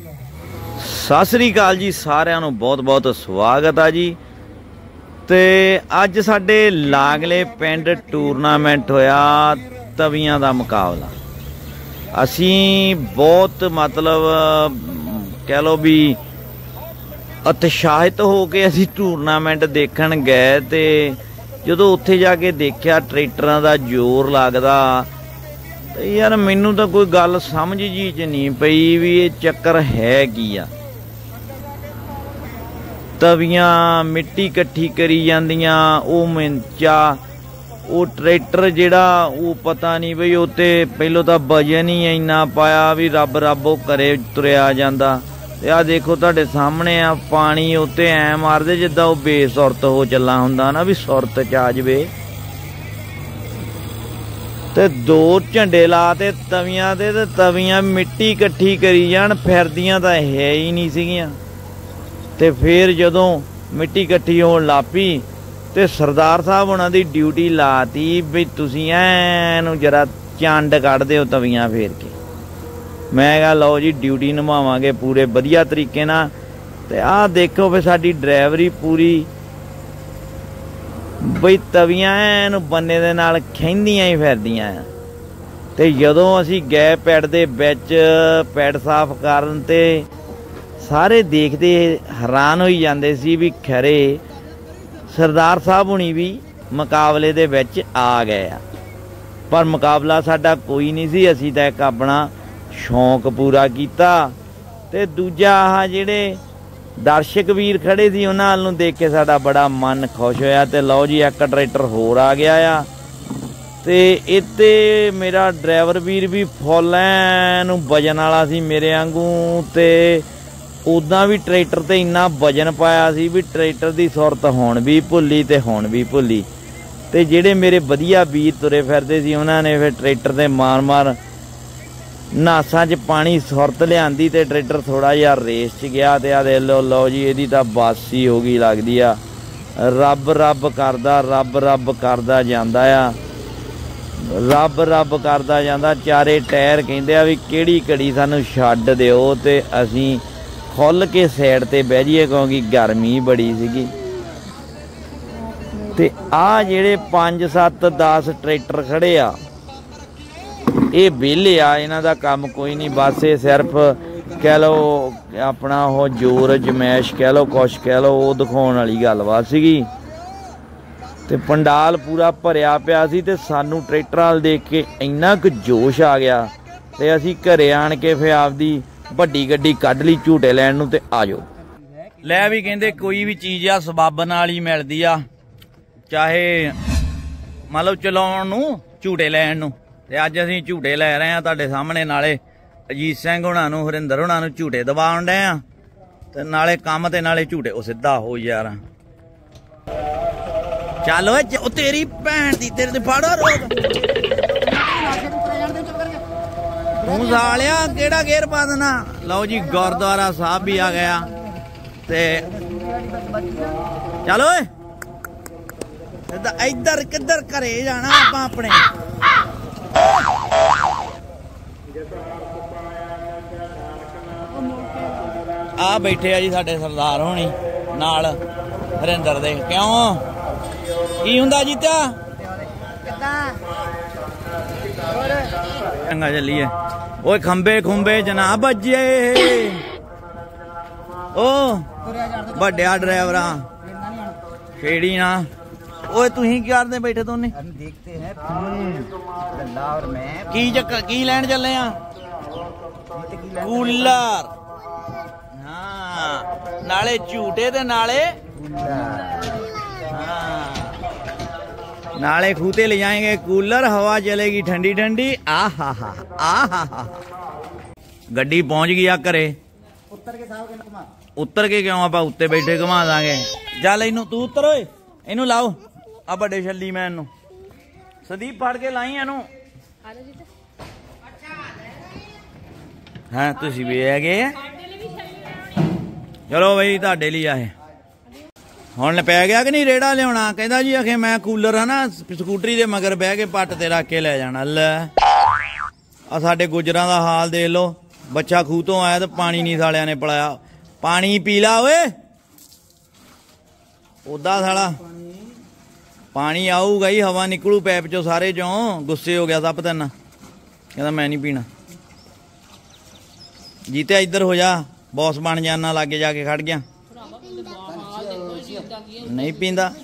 ਸਤਿ ਸ੍ਰੀ ਅਕਾਲ ਜੀ, ਸਾਰਿਆਂ ਨੂੰ ਬਹੁਤ-ਬਹੁਤ ਸਵਾਗਤ ਆ ਜੀ। ਤੇ ਅੱਜ ਸਾਡੇ ਲਾਗਲੇ ਪਿੰਡ ਟੂਰਨਾਮੈਂਟ ਹੋਇਆ ਤਵੀਆਂ ਦਾ ਮੁਕਾਬਲਾ। ਅਸੀਂ ਬਹੁਤ ਮਤਲਬ, ਕਹਿ ਲੋ ਵੀ ਉਤਸ਼ਾਹਿਤ ਹੋ ਕੇ ਅਸੀਂ ਟੂਰਨਾਮੈਂਟ ਦੇਖਣ ਗਏ ਤੇ ਜਦੋਂ ਉੱਥੇ ਜਾ ਕੇ ਦੇਖਿਆ ਟਰੈਕਟਰਾਂ ਦਾ ਜ਼ੋਰ ਲੱਗਦਾ ਯਾਰ ਮੈਨੂੰ ਤਾਂ ਕੋਈ ਗੱਲ ਸਮਝ ਜੀ ਚ ਨਹੀਂ ਪਈ ਵੀ ਇਹ ਚੱਕਰ ਹੈ ਕੀ ਆ। ਤਵੀਆਂ ਮਿੱਟੀ ਇਕੱਠੀ ਕਰੀ ਜਾਂਦੀਆਂ, ਉਹ ਮਿੰਚਾ, ਉਹ ਟਰੈਕਟਰ ਜਿਹੜਾ, ਉਹ ਪਤਾ ਨਹੀਂ ਬਈ ਉੱਤੇ ਪਹਿਲੋਂ ਤਾਂ ਵਜਨ ਹੀ ਇੰਨਾ ਪਾਇਆ ਵੀ ਰੱਬ ਰੱਬ ਉਹ ਕਰੇ ਤੁਰਿਆ ਜਾਂਦਾ। ਤੇ ਆ ਦੇਖੋ ਤੁਹਾਡੇ ਸਾਹਮਣੇ ਆ, ਪਾਣੀ ਉੱਤੇ ਐ ਮਾਰਦੇ ਜਿੱਦਾਂ ਉਹ ਬੇਸੁਰਤ ਹੋ ਚੱਲਾ ਹੁੰਦਾ ਨਾ ਵੀ ਸੁਰਤ ਚ ਆ ਜਵੇ। ਤੇ ਦੋ ਝੰਡੇ ਲਾ ਤੇ ਤਵੀਆਂ ਤੇ ਤੇ ਤਵੀਆਂ ਮਿੱਟੀ ਇਕੱਠੀ ਕਰੀ ਜਾਣ, ਫਿਰਦੀਆਂ ਤਾਂ ਹੈ ਹੀ ਨਹੀਂ ਸੀਗੀਆਂ। ਤੇ ਫਿਰ ਜਦੋਂ ਮਿੱਟੀ ਇਕੱਠੀ ਹੋਣ ਲਾਪੀ ਤੇ ਸਰਦਾਰ ਸਾਹਿਬ ਉਹਨਾਂ ਦੀ ਡਿਊਟੀ ਲਾਤੀ ਵੀ ਤੁਸੀਂ ਐਨੂੰ ਜਰਾ ਚੰਡ ਕੱਢ ਦਿਓ ਤਵੀਆਂ ਫੇਰ ਕੇ। ਮੈਂ ਕਿਹਾ, ਲਓ ਜੀ, ਡਿਊਟੀ ਨਿਭਾਵਾਂਗੇ ਪੂਰੇ ਵਧੀਆ ਤਰੀਕੇ ਨਾਲ। ਤੇ ਆਹ ਦੇਖੋ ਵੀ ਸਾਡੀ ਡਰਾਈਵਰੀ ਪੂਰੀ ਬਈ ਤਵੀਆਂ ਐਨ ਬੰਨੇ ਦੇ ਨਾਲ ਖੈਂਦੀਆਂ ਹੀ ਫਿਰਦੀਆਂ ਆ। ਤੇ ਜਦੋਂ ਅਸੀਂ ਗਏ ਪੈੜ ਦੇ ਵਿੱਚ ਪੈੜ ਸਾਫ਼ ਕਰਨ ਤੇ ਸਾਰੇ ਦੇਖਦੇ ਹੈਰਾਨ ਹੋਈ ਜਾਂਦੇ ਸੀ ਵੀ ਖਰੇ ਸਰਦਾਰ ਸਾਹਿਬ ਹੁਣੀ ਵੀ ਮੁਕਾਬਲੇ ਦੇ ਵਿੱਚ ਆ ਗਏ ਆ। ਪਰ ਮੁਕਾਬਲਾ ਸਾਡਾ ਕੋਈ ਨਹੀਂ ਸੀ, ਅਸੀਂ ਤਾਂ ਇੱਕ ਆਪਣਾ ਸ਼ੌਂਕ ਪੂਰਾ ਕੀਤਾ ਤੇ ਦੂਜਾ ਆਹ ਜਿਹੜੇ ਦਰਸ਼ਕ ਵੀਰ ਖੜੇ ਸੀ ਉਹਨਾਂ ਵੱਲ ਨੂੰ ਦੇਖ ਕੇ ਸਾਡਾ ਬੜਾ ਮਨ ਖੁਸ਼ ਹੋਇਆ ਤੇ ਲਓ ਜੀ, ਇੱਕ ਟਰੈਕਟਰ ਹੋਰ ਆ ਗਿਆ ਆ। ਤੇ ਇੱਥੇ ਮੇਰਾ ਡਰਾਈਵਰ ਵੀਰ ਵੀ ਫੁੱਲ ਨੂੰ ਵਜਨ ਵਾਲਾ ਸੀ ਮੇਰੇ ਵਾਂਗੂ ਤੇ ਉਦਾਂ ਵੀ ਟਰੈਕਟਰ ਤੇ ਇੰਨਾ ਵਜਨ ਪਾਇਆ ਸੀ ਵੀ ਟਰੈਕਟਰ ਦੀ ਸੁਰਤ ਹੁਣ ਵੀ ਭੁੱਲੀ ਤੇ ਹੁਣ ਵੀ ਭੁੱਲੀ। ਤੇ ਜਿਹੜੇ ਮੇਰੇ ਵਧੀਆ ਵੀਰ ਤੁਰੇ ਫਿਰਦੇ ਸੀ, ਉਹਨਾਂ ਨੇ ਫਿਰ ਟਰੈਕਟਰ ਤੇ ਮਾਰ-ਮਾਰ ਨਾਸਾਂ 'ਚ ਪਾਣੀ ਸੁਰਤ ਲਿਆਂਦੀ ਤੇ ਟਰੈਕਟਰ ਥੋੜਾ ਜਿਹਾ ਰੇਸ 'ਚ ਗਿਆ ਤੇ ਆ ਦੇ ਲੋ ਲਓ ਜੀ, ਇਹਦੀ ਤਾਂ ਬਾਸੀ ਹੋ ਗਈ ਲੱਗਦੀ ਆ। ਰੱਬ ਰੱਬ ਕਰਦਾ, ਰੱਬ ਰੱਬ ਕਰਦਾ ਜਾਂਦਾ ਆ। ਰੱਬ ਰੱਬ ਕਰਦਾ ਜਾਂਦਾ। ਚਾਰੇ ਟਾਇਰ ਕਹਿੰਦੇ ਆ ਵੀ ਕਿਹੜੀ ਘੜੀ ਸਾਨੂੰ ਛੱਡ ਦਿਓ ਤੇ ਅਸੀਂ ਖੁੱਲ ਕੇ ਸਾਈਡ ਤੇ ਬਹਿ ਜਾਈਏ ਕਿਉਂਕਿ ਗਰਮੀ ਬੜੀ ਸੀਗੀ। ਤੇ ਆ ਜਿਹੜੇ 5 7 10 ਟਰੈਕਟਰ ਖੜੇ ਆ ਇਹ ਵਿਹਲੇ ਆ, ਇਹਨਾਂ ਦਾ ਕੰਮ ਕੋਈ ਨਹੀਂ, ਬਸ ਇਹ ਸਿਰਫ ਕਹਿ ਲਓ ਆਪਣਾ ਉਹ ਜੋਰ, ਜਮੈਸ਼ ਕਹਿ ਲਓ, ਕੁਛ ਕਹਿ ਲਓ, ਉਹ ਦਿਖਾਉਣ ਵਾਲੀ ਗੱਲਬਾਤ ਸੀਗੀ। ਤੇ ਪੰਡਾਲ ਪੂਰਾ ਭਰਿਆ ਪਿਆ ਸੀ ਤੇ ਸਾਨੂੰ ਟਰੈਕਟਰਾਂ ਵਾਲ ਦੇਖ ਕੇ ਇੰਨਾ ਕੁ ਜੋਸ਼ ਆ ਗਿਆ ਤੇ ਅਸੀਂ ਘਰੇ ਆਣ ਕੇ ਫੇ ਆਪਦੀ ਵੱਡੀ ਗੱਡੀ ਕੱਢ ਲਈ ਝੂਟੇ ਲੈਣ ਨੂੰ ਤੇ ਆ ਜਾਓ। ਲੈ ਵੀ ਕਹਿੰਦੇ ਕੋਈ ਵੀ ਚੀਜ਼ ਆ, ਸਬੱਬ ਵਾਲੀ ਮਿਲਦੀ ਆ, ਚਾਹੇ ਮਤਲਬ ਚਲਾਉਣ ਨੂੰ, ਝੂਟੇ ਲੈਣ ਨੂੰ। ਤੇ ਅੱਜ ਅਸੀਂ ਝੂਟੇ ਲੈ ਰਹੇ ਆ ਤੁਹਾਡੇ ਸਾਹਮਣੇ, ਨਾਲੇ ਅਜੀਤ ਸਿੰਘ ਹੁਣਾਂ ਨੂੰ, ਹਰਿੰਦਰ ਹੁਣਾਂ ਨੂੰ ਝੂਟੇ ਦਵਾਉਣ ਡੇ ਆ ਤੇ ਨਾਲੇ ਕੰਮ ਤੇ ਨਾਲੇ ਝੂਟੇ, ਉਹ ਸਿੱਧਾ ਹੋ ਯਾਰ। ਚੱਲ ਓਏ ਉਹ ਤੇਰੀ ਭੈਣ ਦੀ ਤੇਰੇ ਤੇ ਫੜੋ, ਰੋਕ। ਤੂੰ ਸਾਲਿਆ, ਕਿਹੜਾ ਗੇਰ ਪਾ ਦੇਣਾ? ਲਓ ਜੀ, ਗੁਰਦੁਆਰਾ ਸਾਹਿਬ ਵੀ ਆ ਗਿਆ। ਤੇ ਚੱਲ ਓਏ। ਇੱਧਰ ਕਿੱਧਰ ਘਰੇ ਜਾਣਾ ਆਪਾਂ ਆਪਣੇ? ਆ ਬੈਠੇ ਆ ਜੀ ਸਾਡੇ ਸਰਦਾਰ ਹੋਣੀ ਨਾਲ ਹਰਿੰਦਰ ਦੇ। ਕਿਉਂ? ਕੀ ਹੁੰਦਾ ਜੀਤਾ ਚੰਗਾ ਚੱਲੀਏ। ਓਏ ਖੰਬੇ ਖੁੰਬੇ ਜਨਾਬ ਅੱਜੇ ਓ ਵੱਡਿਆ ਡਰਾਈਵਰਾਂ। ਖੇੜੀ ਨਾ। ਓਏ ਤੁਸੀਂ ਕੀ ਕਰਦੇ ਬੈਠੇ ਦੋਨੇ हम देखते हैं फिल्म लल्ला और मैं ਕੀ ਚੱਕਰ ਕੀ ਲੈਣ ਚੱਲੇ ਆ जीत की लड़ाई ਕੂਲਰ ਹਾਂ ਨਾਲੇ ਝੂਟੇ ਤੇ ਨਾਲੇ हाँ नाले खूते ले जाएंगे कूलर हवा चलेगी ठंडी ठंडी आ हा हा आ हा हा ਗੱਡੀ ਪਹੁੰਚ ਗਈ ਆ ਘਰੇ उत्तर के साहब के नुकमा ਉੱਤਰ ਕੇ ਕਿਉਂ ਆਪਾਂ ਉੱਤੇ ਬੈਠੇ ਘੁਮਾ ਦਾਂਗੇ ਚੱਲ ਇਹਨੂੰ ਤੂੰ ਉੱਤਰ ਓਏ ਇਹਨੂੰ ਲਾਓ ਆ ਵੱਡੇ ਛੱਲੀ ਮੈਂ ਇਹਨੂੰ ਸੰਦੀਪ ਫੜ ਕੇ ਲਾਈ ਇਹਨੂੰ। ਹਾਂ, ਤੁਸੀਂ ਵੀ ਹੈਗੇ ਆ? ਚਲੋ ਬਈ, ਤੁਹਾਡੇ ਲਈ ਆਏ ਹੁਣ ਪੈ ਗਿਆ ਕਿ ਨਹੀਂ ਰੇੜਾ ਲਿਆਉਣਾ? ਕਹਿੰਦਾ ਜੀ, ਅਖੇ ਮੈਂ ਕੂਲਰ ਆ ਨਾ, ਸਕੂਟਰੀ ਦੇ ਮਗਰ ਬਹਿ ਕੇ ਪੱਟ ਤੇ ਰੱਖ ਕੇ ਲੈ ਜਾਣਾ। ਲੈ। ਆ ਸਾਡੇ ਗੁਜਰਾਂ ਦਾ ਹਾਲ ਦੇਖ ਲਓ। ਬੱਚਾ ਖੂਹ ਤੋਂ ਆਇਆ ਤੇ ਪਾਣੀ ਨਹੀਂ ਸਾਲਿਆਂ ਨੇ ਪਿਲਾਇਆ। ਪਾਣੀ ਪੀ ਲਾ ਓਏ। ਉਦਾਂ ਸਾਲਾ। ਪਾਣੀ ਆਊਗਾ ਹੀ, ਹਵਾ ਨਿਕਲੂ ਪੈਪ ਚੋਂ ਸਾਰੇ ਚੋਂ। ਗੁੱਸੇ ਹੋ ਗਿਆ ਸੱਪ ਤੈਨਾਂ। ਕਹਿੰਦਾ, ਮੈਂ ਨਹੀਂ ਪੀਣਾ। ਜੀਤੇ ਇੱਧਰ ਹੋ ਜਾ। ਬੌਸ ਬਣ ਜਾਣਾ ਲਾਗੇ ਜਾ ਕੇ ਖੜ ਗਿਆ। ਨਹੀਂ ਪੀਂਦਾ।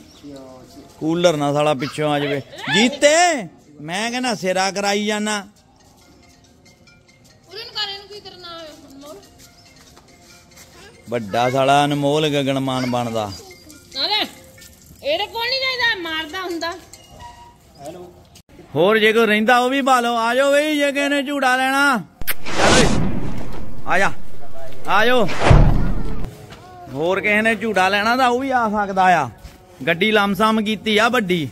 ਕੂਲਰ ਨਾ ਸਾਲਾ ਪਿੱਛੋਂ ਆ ਜਾਵੇ। ਜੀਤੇ, ਮੈਂ ਕਹਿੰਦਾ, ਸਿਰਾ ਕਰਾਈ ਜਾਣਾ ਵੱਡਾ ਸਾਲਾ ਅਨਮੋਲ ਗਗਨਮਾਨ ਬਣਦਾ। ਮਾਰਦਾ ਹੁੰਦਾ। ਹੋਰ ਜੇ ਕੋਈ ਰਹਿੰਦਾ ਉਹ ਵੀ ਬਾਲੋ। ਆ ਜਾਓ ਬਈ ਜੇ ਕਿਸੇ ਨੇ ਝੂੜਾ ਲੈਣਾ। ਆ ਜਾ। ਆ ਜਾਓ। ਹੋਰ ਕਿਸੇ ਨੇ ਝੂੜਾ ਲੈਣਾ ਤਾਂ ਉਹ ਵੀ ਆ ਸਕਦਾ ਆ। ਗੱਡੀ ਲਮਸਮ ਕੀਤੀ ਆ ਵੱਡੀ।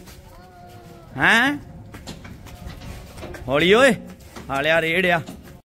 ਹੈਂ? ਹੌਲੀ ਓਏ। ਹਾਲਿਆ ਰੇੜਿਆ